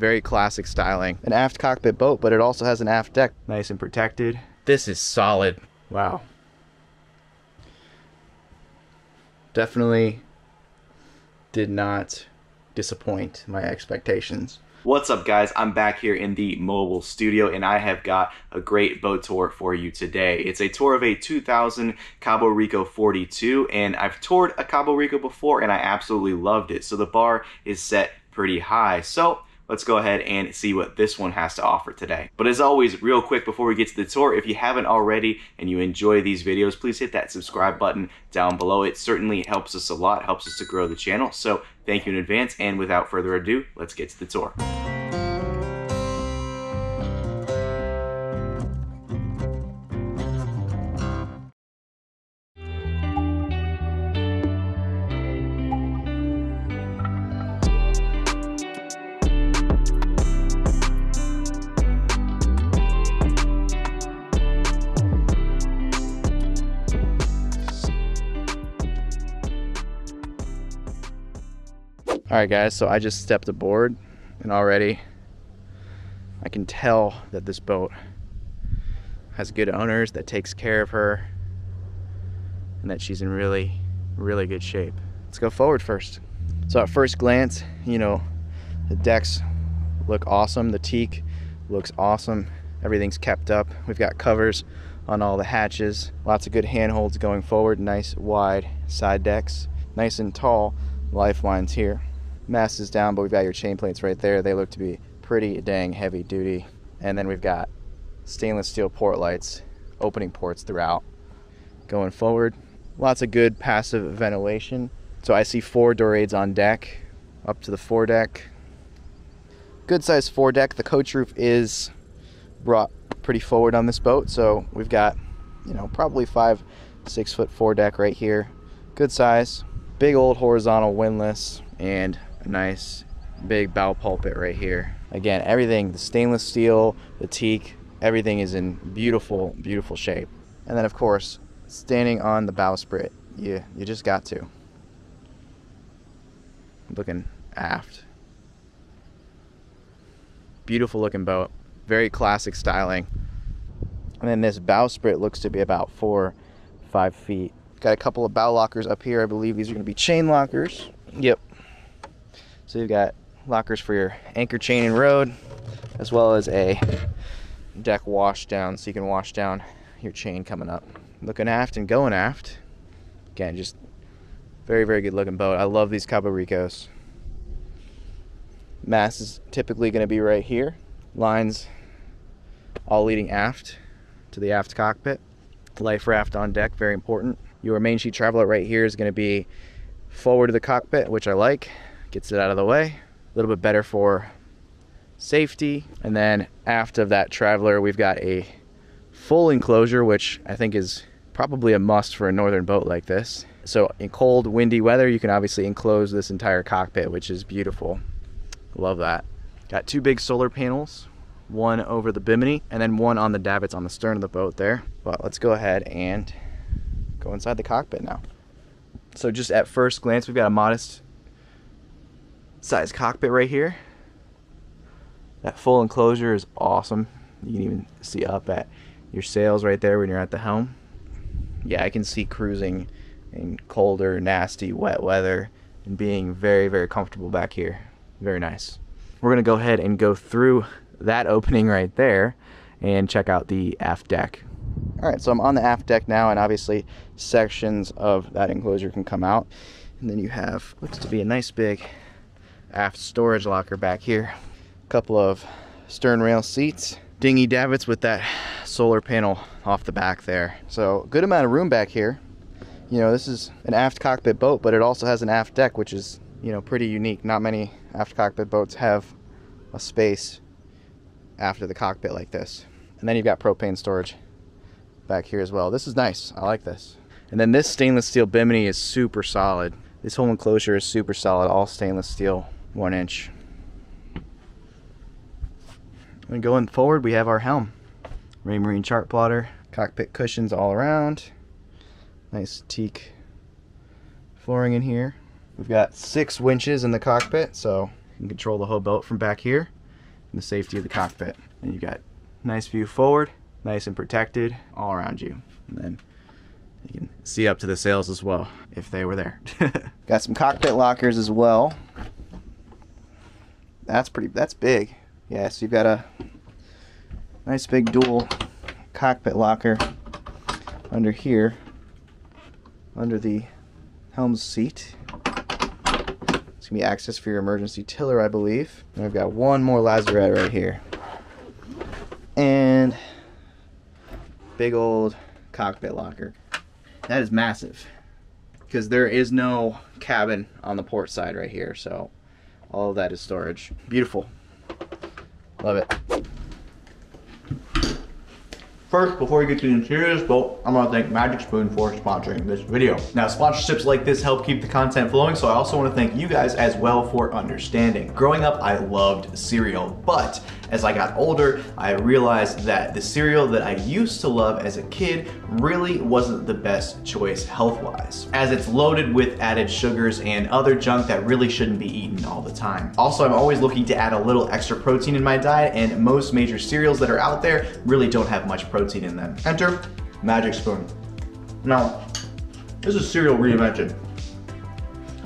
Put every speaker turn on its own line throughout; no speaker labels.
Very classic styling. An aft cockpit boat, but it also has an aft deck. Nice and protected. This is solid. Wow. Definitely did not disappoint my expectations.
What's up guys, I'm back here in the mobile studio and I have got a great boat tour for you today. It's a tour of a 2000 Cabo Rico 42 and I've toured a Cabo Rico before and I absolutely loved it. So the bar is set pretty high. So let's go ahead and see what this one has to offer today. But as always, real quick before we get to the tour, if you haven't already and you enjoy these videos, please hit that subscribe button down below. It certainly helps us a lot, helps us to grow the channel. So thank you in advance. And without further ado, let's get to the tour.
All right, guys, so I just stepped aboard and already I can tell that this boat has good owners that takes care of her and that she's in really, really good shape. Let's go forward first. So at first glance, you know, the decks look awesome. The teak looks awesome. Everything's kept up. We've got covers on all the hatches. Lots of good handholds going forward. Nice wide side decks. Nice and tall lifelines here mast is down, but we've got your chain plates right there. They look to be pretty dang heavy duty. And then we've got stainless steel port lights, opening ports throughout. Going forward, lots of good passive ventilation. So I see four Dorades on deck, up to the foredeck. Good size foredeck. The coach roof is brought pretty forward on this boat, so we've got, you know, probably five, six foot foredeck right here. Good size, big old horizontal windlass, and a nice big bow pulpit right here. Again, everything, the stainless steel, the teak, everything is in beautiful, beautiful shape. And then of course, standing on the bowsprit, you, you just got to. Looking aft. Beautiful looking boat, very classic styling. And then this bowsprit looks to be about four, five feet. Got a couple of bow lockers up here. I believe these are gonna be chain lockers. Yep, so you've got lockers for your anchor chain and rode, as well as a deck wash down so you can wash down your chain coming up. Looking aft and going aft. Again, just very, very good looking boat. I love these Cabo Ricos. Mast is typically going to be right here. Lines all leading aft to the aft cockpit. Life raft on deck, very important. Your main sheet traveler right here is going to be forward to the cockpit, which I like gets it out of the way. A little bit better for safety. And then aft of that Traveler, we've got a full enclosure, which I think is probably a must for a northern boat like this. So in cold, windy weather, you can obviously enclose this entire cockpit, which is beautiful. Love that. Got two big solar panels, one over the bimini, and then one on the davits on the stern of the boat there. But let's go ahead and go inside the cockpit now. So just at first glance, we've got a modest size cockpit right here. That full enclosure is awesome. You can even see up at your sails right there when you're at the helm. Yeah, I can see cruising in colder, nasty, wet weather and being very, very comfortable back here. Very nice. We're going to go ahead and go through that opening right there and check out the aft deck. All right, so I'm on the aft deck now, and obviously sections of that enclosure can come out. And then you have, looks to be a nice big aft storage locker back here. Couple of stern rail seats, dinghy davits with that solar panel off the back there. So good amount of room back here. You know, this is an aft cockpit boat, but it also has an aft deck, which is, you know, pretty unique. Not many aft cockpit boats have a space after the cockpit like this. And then you've got propane storage back here as well. This is nice. I like this. And then this stainless steel bimini is super solid. This whole enclosure is super solid, all stainless steel one inch. And going forward, we have our helm. Raymarine chart plotter, cockpit cushions all around. Nice teak flooring in here. We've got six winches in the cockpit, so you can control the whole boat from back here. the safety of the cockpit. And you've got nice view forward, nice and protected all around you. And then you can see up to the sails as well if they were there. got some cockpit lockers as well. That's pretty that's big. Yeah, so you've got a nice big dual cockpit locker under here under the helm's seat. It's gonna be access for your emergency tiller, I believe. And I've got one more lazarette right here. And big old cockpit locker. That is massive. Because there is no cabin on the port side right here, so all that is storage. Beautiful. Love it. First, before we get to the interior of this boat, I'm gonna thank Magic Spoon for sponsoring this video. Now, sponsorships like this help keep the content flowing, so I also wanna thank you guys as well for understanding. Growing up, I loved cereal, but as I got older, I realized that the cereal that I used to love as a kid really wasn't the best choice health-wise, as it's loaded with added sugars and other junk that really shouldn't be eaten all the time. Also, I'm always looking to add a little extra protein in my diet, and most major cereals that are out there really don't have much protein in them. Enter Magic Spoon. Now, this is cereal reinvented.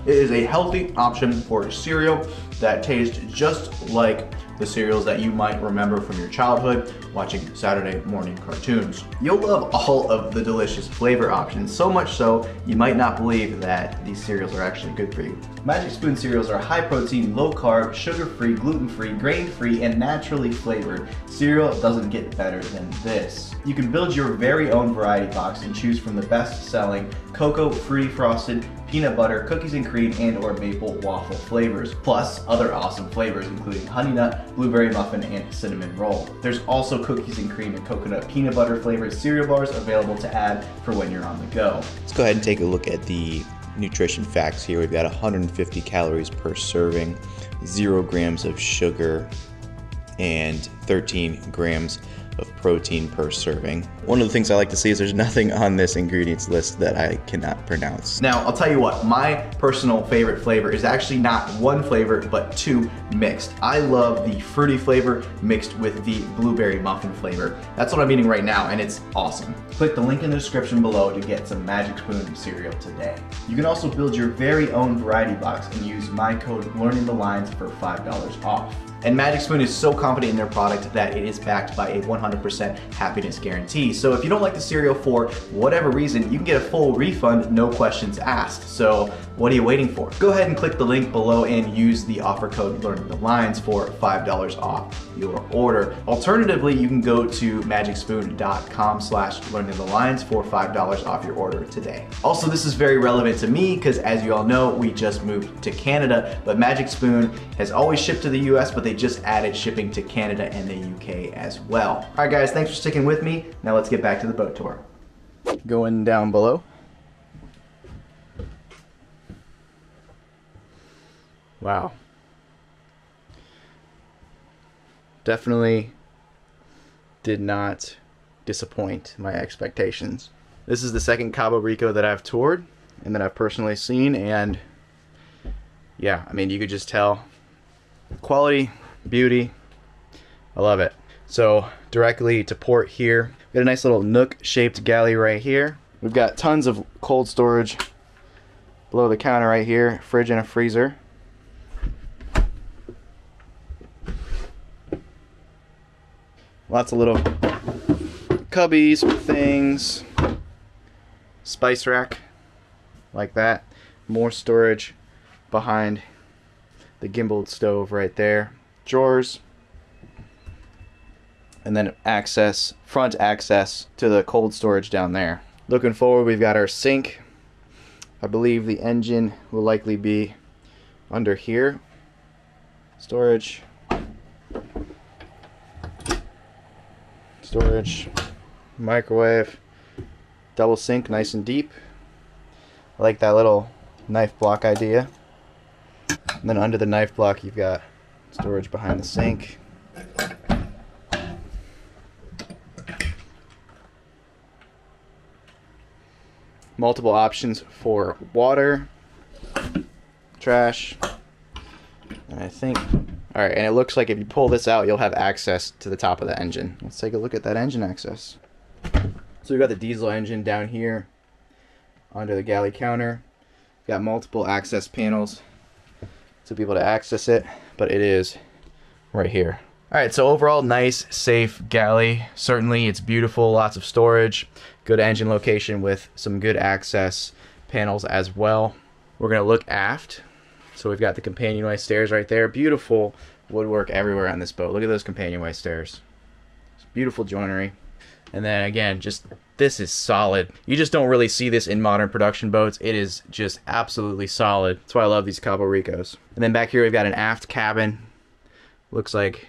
It is a healthy option for cereal that tastes just like the cereals that you might remember from your childhood watching Saturday morning cartoons. You'll love all of the delicious flavor options, so much so you might not believe that these cereals are actually good for you. Magic Spoon cereals are high protein, low carb, sugar free, gluten free, grain free, and naturally flavored. Cereal doesn't get better than this. You can build your very own variety box and choose from the best selling cocoa free frosted peanut butter, cookies and cream, and or maple waffle flavors, plus other awesome flavors including honey nut, blueberry muffin, and cinnamon roll. There's also cookies and cream and coconut peanut butter flavored cereal bars available to add for when you're on the go.
Let's go ahead and take a look at the nutrition facts here. We've got 150 calories per serving, zero grams of sugar, and 13 grams of protein per serving. One of the things I like to see is there's nothing on this ingredients list that I cannot pronounce.
Now, I'll tell you what, my personal favorite flavor is actually not one flavor, but two mixed. I love the fruity flavor mixed with the blueberry muffin flavor. That's what I'm eating right now, and it's awesome. Click the link in the description below to get some Magic Spoon cereal today. You can also build your very own variety box and use my code Learning the Lines for $5 off. And Magic Spoon is so confident in their product that it is backed by a 100% happiness guarantee. So if you don't like the cereal for whatever reason, you can get a full refund, no questions asked. So what are you waiting for? Go ahead and click the link below and use the offer code Learning the Lines for $5 off your order. Alternatively, you can go to magicspoon.com slash learning the lines for $5 off your order today. Also, this is very relevant to me because as you all know, we just moved to Canada, but Magic Spoon has always shipped to the US, but they just added shipping to Canada and the UK as well. All right, guys, thanks for sticking with me. Now let's get back to the boat tour. Going down below. Wow. Definitely did not disappoint my expectations. This is the second Cabo Rico that I've toured and that I've personally seen and yeah, I mean you could just tell quality, beauty, I love it. So directly to port here, we got a nice little nook shaped galley right here. We've got tons of cold storage below the counter right here, fridge and a freezer. Lots of little cubbies for things. Spice rack, like that. More storage behind the gimbal stove right there. Drawers. And then access, front access to the cold storage down there. Looking forward, we've got our sink. I believe the engine will likely be under here. Storage. Storage, microwave, double sink, nice and deep. I like that little knife block idea. And then under the knife block, you've got storage behind the sink. Multiple options for water, trash, And I think, all right, and it looks like if you pull this out, you'll have access to the top of the engine. Let's take a look at that engine access. So we've got the diesel engine down here under the galley counter. We've got multiple access panels to be able to access it, but it is right here. All right, so overall, nice, safe galley. Certainly, it's beautiful, lots of storage, good engine location with some good access panels as well. We're gonna look aft. So we've got the companionway stairs right there. Beautiful woodwork everywhere on this boat. Look at those companionway stairs. It's beautiful joinery. And then again, just this is solid. You just don't really see this in modern production boats. It is just absolutely solid. That's why I love these Cabo Ricos. And then back here we've got an aft cabin. Looks like,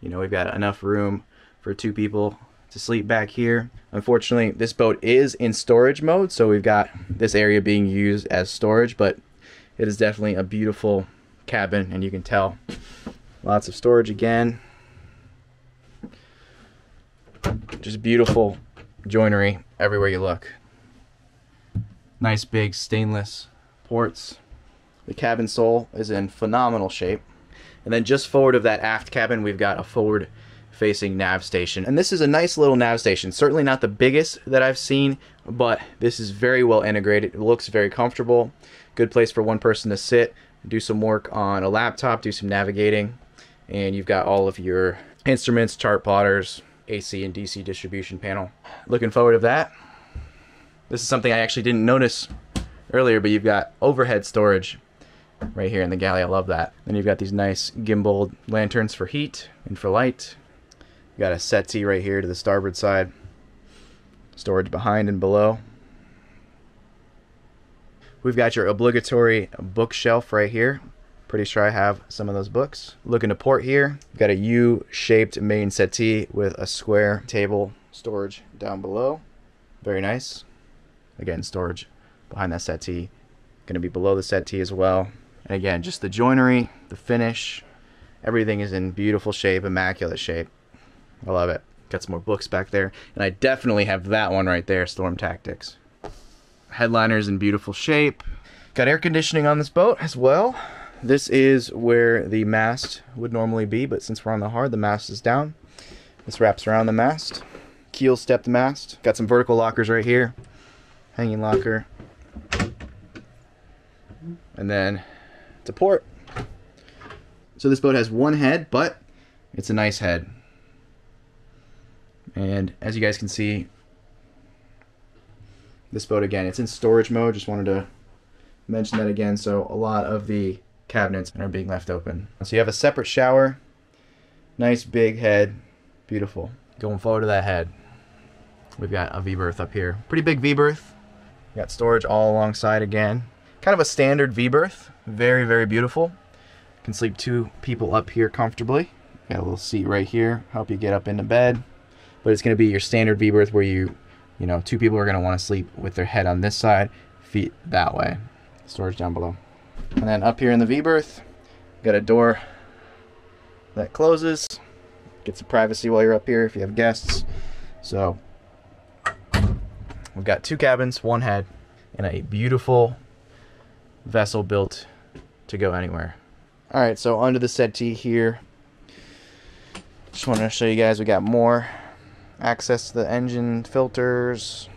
you know, we've got enough room for two people to sleep back here. Unfortunately, this boat is in storage mode, so we've got this area being used as storage, but it is definitely a beautiful cabin, and you can tell. Lots of storage again. Just beautiful joinery everywhere you look. Nice big stainless ports. The cabin sole is in phenomenal shape. And then just forward of that aft cabin, we've got a forward facing nav station. And this is a nice little nav station. Certainly not the biggest that I've seen, but this is very well integrated. It looks very comfortable. Good place for one person to sit, do some work on a laptop, do some navigating. And you've got all of your instruments, chart plotters, AC and DC distribution panel. Looking forward to that. This is something I actually didn't notice earlier, but you've got overhead storage right here in the galley. I love that. Then you've got these nice gimbal lanterns for heat and for light. You got a settee right here to the starboard side. Storage behind and below. We've got your obligatory bookshelf right here. Pretty sure I have some of those books. Looking to port here. We've got a U-shaped main settee with a square table storage down below. Very nice. Again, storage behind that settee. Going to be below the settee as well. And again, just the joinery, the finish, everything is in beautiful shape, immaculate shape. I love it. Got some more books back there. And I definitely have that one right there, Storm Tactics. Headliner's in beautiful shape. Got air conditioning on this boat as well. This is where the mast would normally be, but since we're on the hard, the mast is down. This wraps around the mast. Keel stepped mast. Got some vertical lockers right here. Hanging locker. And then to port. So this boat has one head, but it's a nice head. And as you guys can see, this boat again, it's in storage mode. Just wanted to mention that again. So a lot of the cabinets are being left open. So you have a separate shower, nice big head, beautiful. Going forward to that head, we've got a V-berth up here. Pretty big V-berth. Got storage all alongside again. Kind of a standard V-berth. Very, very beautiful. Can sleep two people up here comfortably. Got a little seat right here, help you get up into bed. But it's gonna be your standard V-berth where you, you know, two people are gonna wanna sleep with their head on this side, feet that way. Storage down below. And then up here in the V-berth, got a door that closes. Get some privacy while you're up here if you have guests. So we've got two cabins, one head, and a beautiful vessel built to go anywhere. All right, so under the settee here, just wanted to show you guys we got more access to the engine filters.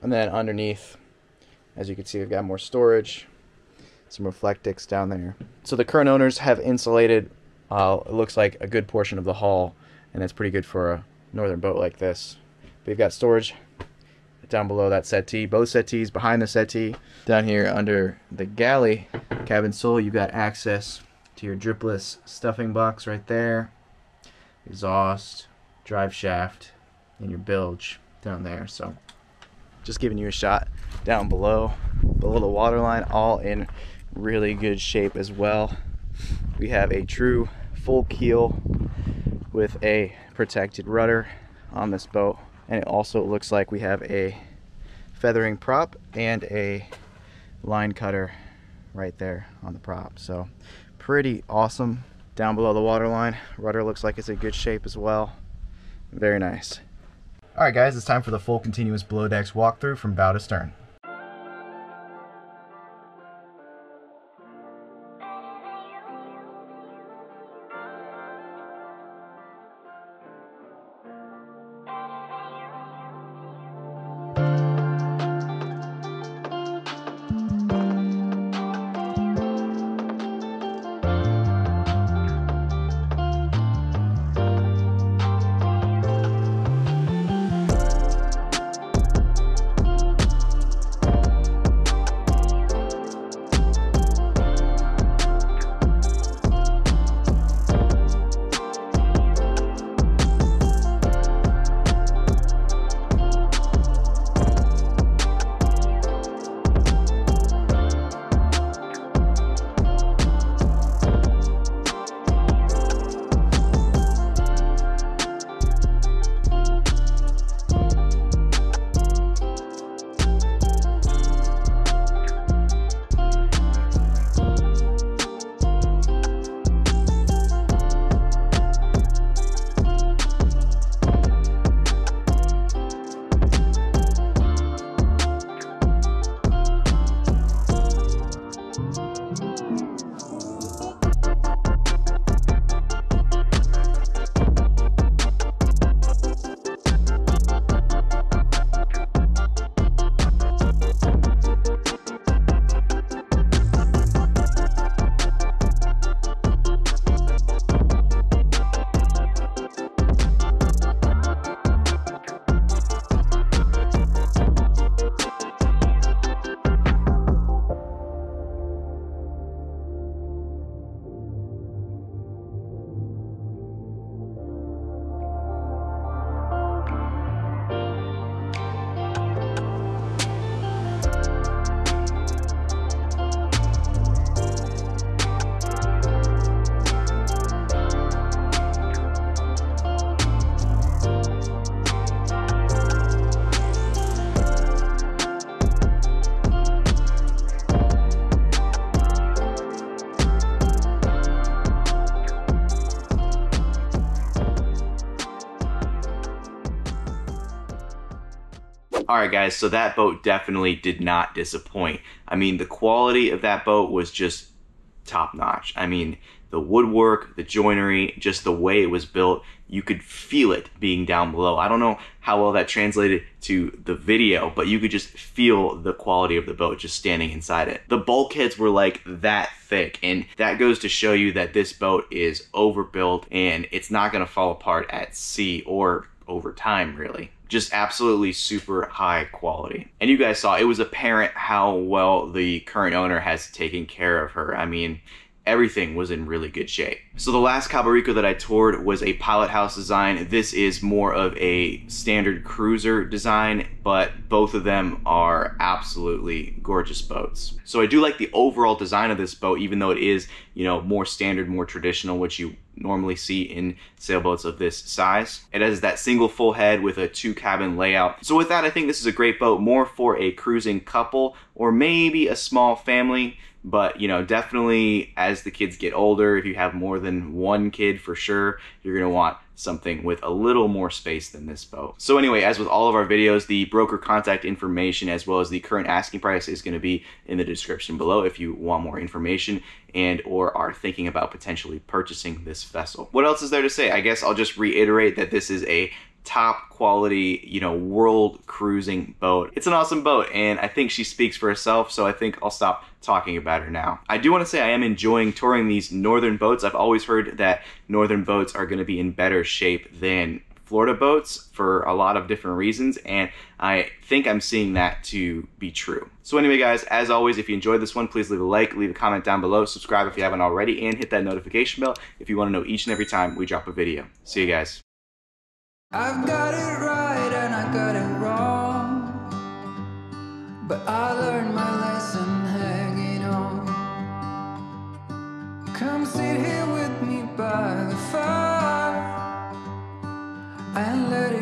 And then underneath, as you can see, we've got more storage, some Reflectix down there. So the current owners have insulated, uh, it looks like a good portion of the hull, and that's pretty good for a northern boat like this. We've got storage down below that settee, both settees behind the settee. Down here under the galley cabin sole, you've got access to your dripless stuffing box right there, exhaust, drive shaft, and your bilge down there. So just giving you a shot down below, below the waterline, all in really good shape as well. We have a true full keel with a protected rudder on this boat and it also looks like we have a feathering prop and a line cutter right there on the prop so pretty awesome down below the waterline rudder looks like it's in good shape as well very nice. All right guys it's time for the full continuous blow decks walkthrough from bow to stern All right, guys, so that boat definitely did not disappoint. I mean, the quality of that boat was just top notch. I mean, the woodwork, the joinery, just the way it was built, you could feel it being down below. I don't know how well that translated to the video, but you could just feel the quality of the boat just standing inside it. The bulkheads were like that thick, and that goes to show you that this boat is overbuilt and it's not gonna fall apart at sea or over time, really just absolutely super high quality. And you guys saw it was apparent how well the current owner has taken care of her. I mean, everything was in really good shape. So the last Cabo Rico that I toured was a pilot house design. This is more of a standard cruiser design, but both of them are absolutely gorgeous boats. So I do like the overall design of this boat, even though it is, you know, more standard, more traditional, which you normally see in sailboats of this size. It has that single full head with a two cabin layout. So with that, I think this is a great boat more for a cruising couple or maybe a small family but you know definitely as the kids get older if you have more than one kid for sure you're going to want something with a little more space than this boat. So anyway as with all of our videos the broker contact information as well as the current asking price is going to be in the description below if you want more information and or are thinking about potentially purchasing this vessel. What else is there to say? I guess i'll just reiterate that this is a top quality, you know, world cruising boat. It's an awesome boat and I think she speaks for herself, so I think I'll stop talking about her now. I do want to say I am enjoying touring these northern boats. I've always heard that northern boats are going to be in better shape than Florida boats for a lot of different reasons, and I think I'm seeing that to be true. So anyway, guys, as always, if you enjoyed this one, please leave a like, leave a comment down below, subscribe if you haven't already, and hit that notification bell if you want to know each and every time we drop a video. See you guys. I've got it right and I got it wrong But I learned my lesson hanging on. Come sit here with me by the fire And let it